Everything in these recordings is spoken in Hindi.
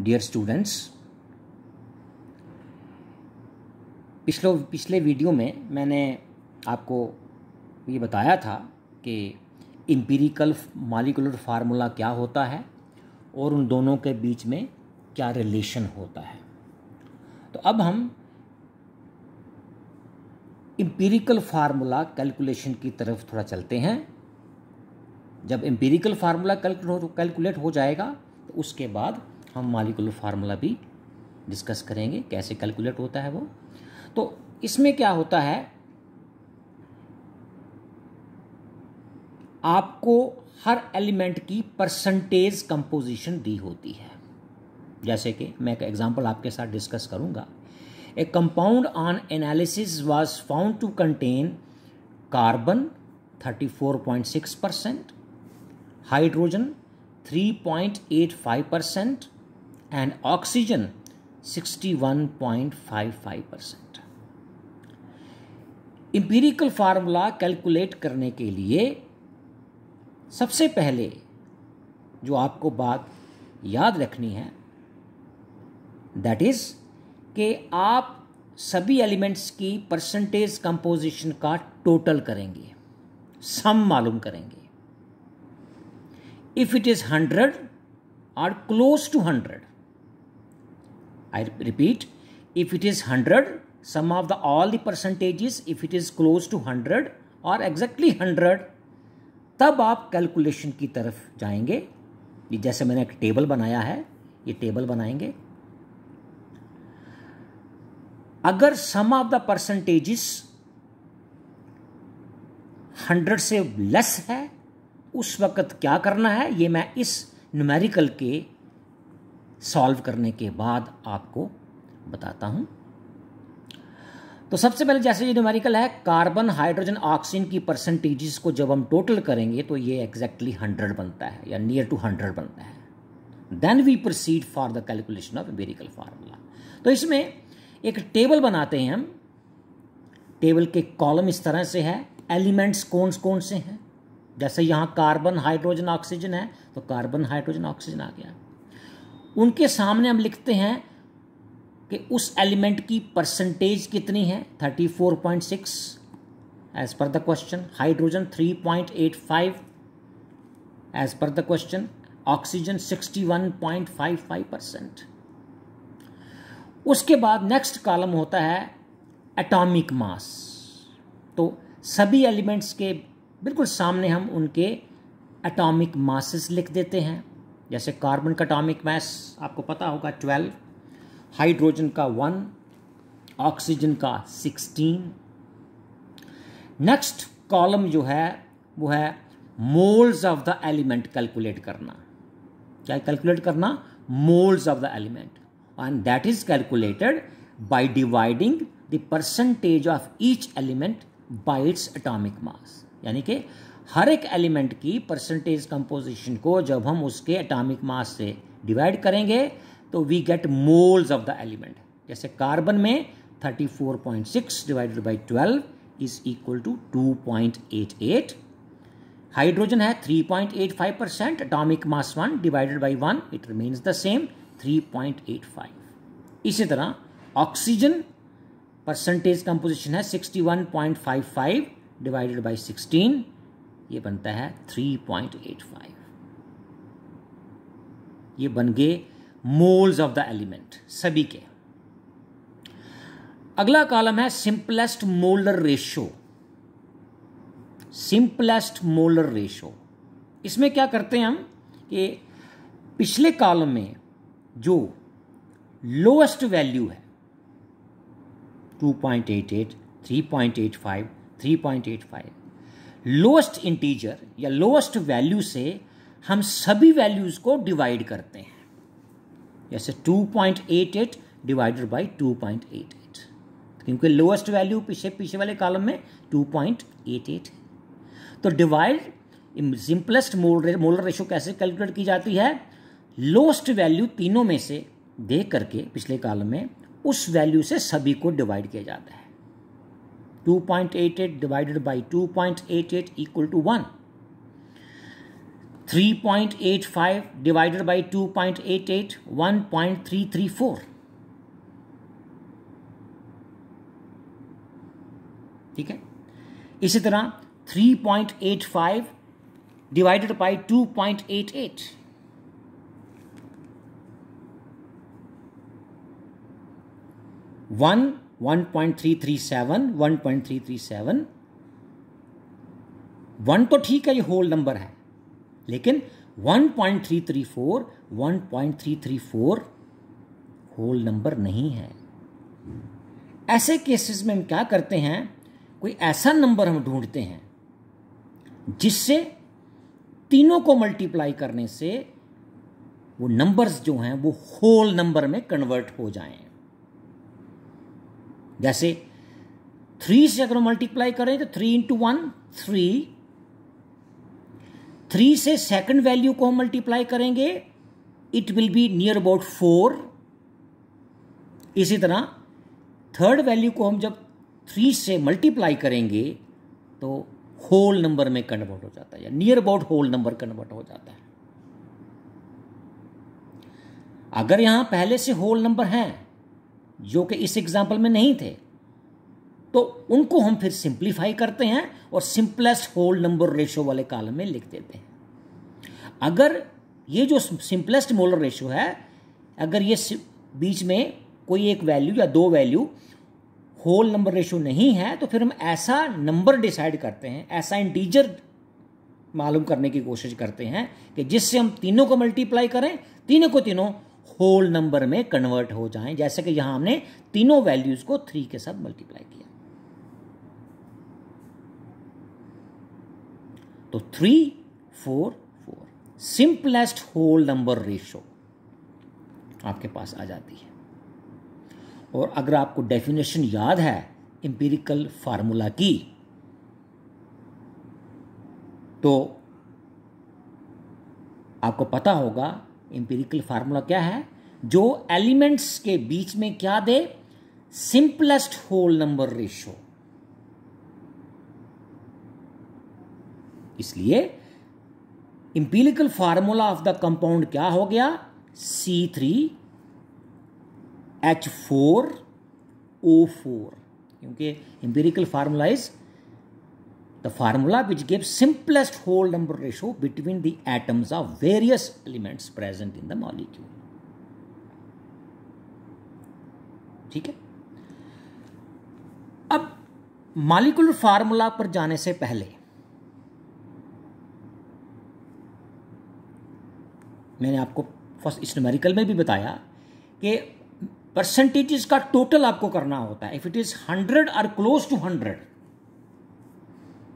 डियर स्टूडेंट्स पिछले पिछले वीडियो में मैंने आपको ये बताया था कि इम्पीरिकल मालिकुलर फार्मूला क्या होता है और उन दोनों के बीच में क्या रिलेशन होता है। तो अब हम इम्पीरिकल फार्मूला कैलकुलेशन की तरफ़ थोड़ा चलते हैं। जब एम्पिरिकल फार्मूला कैलकुलेट हो जाएगा तो उसके बाद हम मालिकुलर फार्मूला भी डिस्कस करेंगे, कैसे कैलकुलेट होता है वो। तो इसमें क्या होता है, आपको हर एलिमेंट की परसेंटेज कंपोजिशन दी होती है। जैसे कि मैं एक एग्जांपल आपके साथ डिस्कस करूँगा। A compound on analysis was found to contain carbon 34.6 percent hydrogen 3.85% and oxygen 61.55%. Empirical formula calculate करने के लिए सबसे पहले जो आपको बात याद रखनी है दैट इज़ कि आप सभी एलिमेंट्स की परसेंटेज कंपोजिशन का टोटल करेंगे सम मालूम करेंगे if it is 100 or close to 100 i repeat, if it is 100 sum of the, all the percentages, if it is close to 100 or exactly 100 तब आप कैलकुलेशन की तरफ़ जाएँगे। ये जैसे मैंने एक टेबल बनाया है, ये टेबल बनाएँगे। अगर sum of the percentages hundred से लेस है, उस वक्त क्या करना है? ये मैं इस न्यूमेरिकल के सॉल्व करने के बाद आपको बताता हूँ। तो सबसे पहले जैसे ये न्यूमेरिकल है कार्बन हाइड्रोजन ऑक्सीजन की परसेंटेजेस को जब हम टोटल करेंगे तो ये एग्जैक्टली हंड्रेड बनता है, या नियर टू हंड्रेड बनता है। Then we proceed for the calculation of empirical formula तो इसमें एक टेबल बनाते हैं हम। टेबल के कॉलम इस तरह से है एलिमेंट्स कौन कौन से हैं? जैसे यहाँ कार्बन हाइड्रोजन ऑक्सीजन है तो कार्बन हाइड्रोजन ऑक्सीजन आ गया। उनके सामने हम लिखते हैं कि उस एलिमेंट की परसेंटेज कितनी है? 34.6 as per the question hydrogen 3.85 as per the question oxygen 61.55 percent उसके बाद नेक्स्ट कॉलम होता है एटॉमिक मास तो सभी एलिमेंट्स के बिल्कुल सामने हम उनके एटॉमिक मासेस लिख देते हैं। जैसे कार्बन का एटॉमिक मास आपको पता होगा ट्वेल्व हाइड्रोजन का वन ऑक्सीजन का सिक्सटीन नेक्स्ट कॉलम जो है, वो है moles of the element calculate करना। क्या कैलकुलेट करना? Moles of the element and that is calculated by dividing the percentage of each element by its atomic mass यानी कि हर एक एलिमेंट की परसेंटेज कंपोजिशन को जब हम उसके एटॉमिक मास से डिवाइड करेंगे तो we get moles of the element जैसे कार्बन में 34.6 divided by 12 is equal to 2.88 hydrogen है 3.85 percent atomic mass one divided by one it remains the same 3.85 इसी तरह ऑक्सीजन परसेंटेज कंपोजिशन है 61.55 डिवाइडेड बाई सिक्सटीन ये बनता है थ्री पॉइंट एट फाइव ये बन गए मोल्स ऑफ़ द एलिमेंट सभी के। अगला कॉलम है simplest molar ratio simplest molar ratio इसमें क्या करते हैं हम? कि पिछले कॉलम में जो लोएस्ट वैल्यू है 2.88, 3.85 3.85 लोएस्ट इंटीजर या लोएस्ट वैल्यू से हम सभी वैल्यूज़ को डिवाइड करते हैं। जैसे 2.88 डिवाइडेड बाय 2.88 क्योंकि लोएस्ट वैल्यू पीछे पीछे वाले कॉलम में 2.88 है। तो डिवाइड सिंपलेस्ट मोलर रेशो कैसे कैलकुलेट की जाती है? लोएस्ट वैल्यू तीनों में से देख करके पिछले कॉलम में उस वैल्यू से सभी को डिवाइड किया जाता है। 2.88 divided by 2.88 equal to 1. 3.85 divided by 2.88 1.334 ठीक है इसी तरह 3.85 divided by 2.88 1 1.337 1.337 1 तो ठीक है, ये होल नंबर है। लेकिन 1.334 1.334 होल नंबर नहीं है। ऐसे केसेस में हम क्या करते हैं? कोई ऐसा नंबर हम ढूंढते हैं, जिससे तीनों को मल्टीप्लाई करने से वो नंबर्स जो हैं, वो होल नंबर में कन्वर्ट हो जाएँ। जैसे थ्री से अगर मल्टीप्लाई करें तो three into one three three से सेकंड वैल्यू को हम मल्टीप्लाई करेंगे it will be near about four इसी तरह थर्ड वैल्यू को हम जब थ्री से मल्टीप्लाई करेंगे तो होल नंबर में कन्वर्ट हो जाता है, या near about whole number convert हो जाता है। अगर यहाँ पहले से होल नंबर हैं जो कि इस एग्ज़ाम्पल में नहीं थे। तो उनको हम फिर सिंप्लीफाई करते हैं और सिंपलेस्ट होल नंबर रेशो वाले कॉलम में लिख देते हैं। अगर ये जो सिंपलेस्ट मोलर रेशो है, अगर ये बीच में कोई एक वैल्यू या दो वैल्यू होल नंबर रेशो नहीं है तो फिर हम ऐसा नंबर डिसाइड करते हैं, ऐसा इंटीजर मालूम करने की कोशिश करते हैं कि जिससे हम तीनों को मल्टीप्लाई करें, तीनों को तीनों होल नंबर में कन्वर्ट हो जाएँ। जैसे कि यहाँ हमने तीनों वैल्यूज़ को थ्री के साथ मल्टीप्लाई किया। तो three four four simplest whole number ratio आपके पास आ जाती है। और अगर आपको डेफिनेशन याद है इंपेरिकल फार्मूला की तो आपको पता होगा इंपेरिकल फार्मूला क्या है? जो एलिमेंट्स के बीच में क्या दे? सिंपलेस्ट होल नंबर रेशो इसलिए empirical formula of the compound क्या हो गया? C three H four O four क्योंकि empirical formula is the formula which give simplest whole number ratio between the atoms of various elements present in the molecule ठीक है? अब मॉलिकुलर फार्मूला पर जाने से पहले मैंने आपको फ़र्स्ट इस न्यूमेरिकल में भी बताया कि परसेंटेजेस का टोटल आपको करना होता है। If it is hundred or close to hundred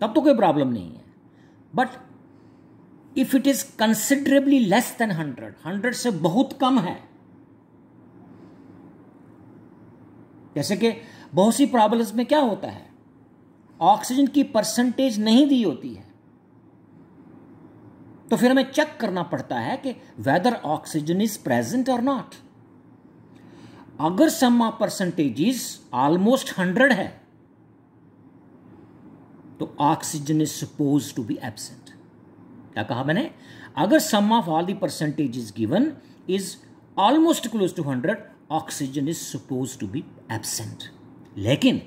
तब तो कोई प्रॉब्लम नहीं है। But if it is considerably less than hundred hundred से बहुत कम है। जैसे कि बहुत सी प्रॉब्लम्स में क्या होता है? ऑक्सीजन की परसेंटेज नहीं दी होती है। तो फिर हमें चेक करना पड़ता है कि वेदर ऑक्सीजन इज़ प्रेजेंट और नॉट अगर sum percentage is almost hundred है तो oxygen is suppose to be absent क्या कहा मैंने? अगर sum of all the percentage is given is almost close to hundred oxygen is suppose to be absent लेकिन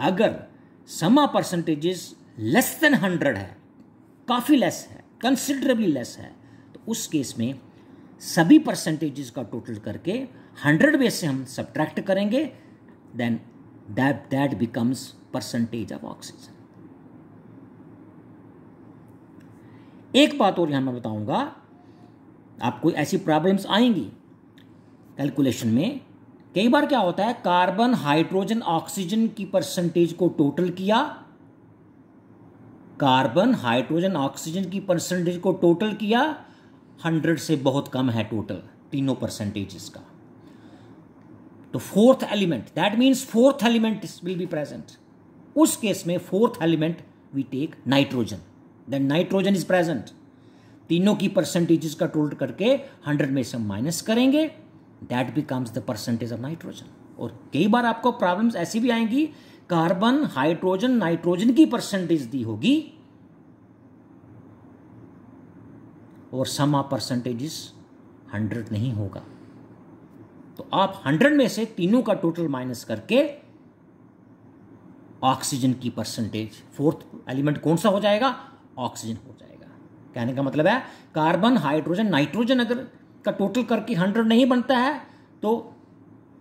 अगर समा परसेंटेजेस लेस देन हंड्रेड है, काफ़ी लेस है कंसिडरेबली लेस है तो उस केस में सभी परसेंटेजेस का टोटल करके हंड्रेड बेस से हम सब्ट्रैक्ट करेंगे then that that becomes percentage of oxygen एक बात और यहाँ मैं बताऊँगा। आपको ऐसी प्रॉब्लम्स आएँगी? कैलकुलेशन में कई बार क्या होता है कार्बन हाइड्रोजन ऑक्सीजन की परसेंटेज को टोटल किया। कार्बन हाइड्रोजन ऑक्सीजन की परसेंटेज को टोटल किया। हंड्रेड से बहुत कम है टोटल तीनों परसेंटेजेस का तो fourth element that means fourth element will be present उस केस में fourth element we take nitrogen then nitrogen is present तीनों की परसेंटेजेस का टोटल करके हंड्रेड में से माइनस करेंगे that becomes the percentage of nitrogen और कई बार आपको प्रॉब्लम्स ऐसी भी आएँगी कार्बन हाइड्रोजन नाइट्रोजन की परसेंटेज दी होगी, और सम परसेंटेजेस हंड्रेड नहीं होगा। तो आप हंड्रेड में से तीनों का टोटल माइनस करके ऑक्सीजन की परसेंटेज फोर्थ एलिमेंट कौन सा हो जाएगा? ऑक्सीजन हो जाएगा। कहने का मतलब है, कार्बन, हाइड्रोजन, नाइट्रोजन अगर का टोटल करके हंड्रेड नहीं बनता है तो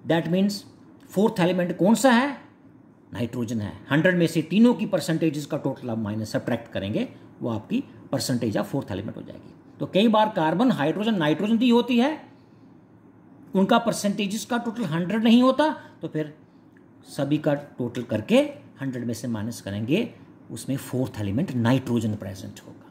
दैट मीन्स फोर्थ एलिमेंट कौन सा है? नाइट्रोजन है। हंड्रेड में से तीनों की परसेंटेज का टोटल आप माइनस सब्ट्रैक्ट करेंगे, वो आपकी परसेंटेज ऑफ़ फोर्थ एलिमेंट हो जाएगी। तो कई बार कार्बन, हाइड्रोजन, नाइट्रोजन दी होती है, उनका परसेंटेजेस का टोटल हंड्रेड नहीं होता तो फिर सभी का टोटल करके हंड्रेड में से माइनस करेंगे उसमें फोर्थ एलिमेंट नाइट्रोजन प्रेजेंट होगा।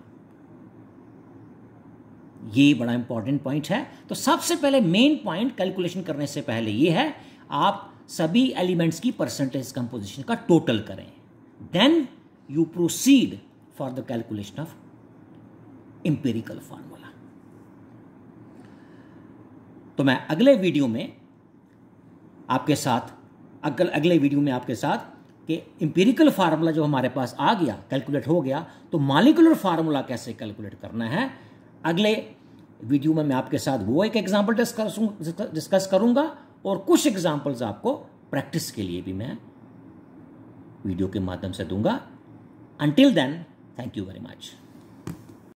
ये बड़ा इंपॉर्टेंट पॉइंट है। तो सबसे पहले मेन पॉइंट कैलकुलेशन करने से पहले ये है, आप सभी एलिमेंट्स की परसेंटेज कंपोजिशन का टोटल करें। Then you proceed for the calculation of empirical formula तो मैं अगले वीडियो में आपके साथ अगल अगले वीडियो में आपके साथ कि इंपेरिकल फार्मूला जो हमारे पास आ गया कैलकुलेट हो गया तो मालिकुलर फार्मूला कैसे कैलकुलेट करना है? अगले वीडियो में मैं आपके साथ वो एक एग्ज़ाम्पल डिस्कस करूँगा और कुछ एग्जाम्पल्स आपको प्रैक्टिस के लिए भी मैं वीडियो के माध्यम से दूँगा। Until then thank you very much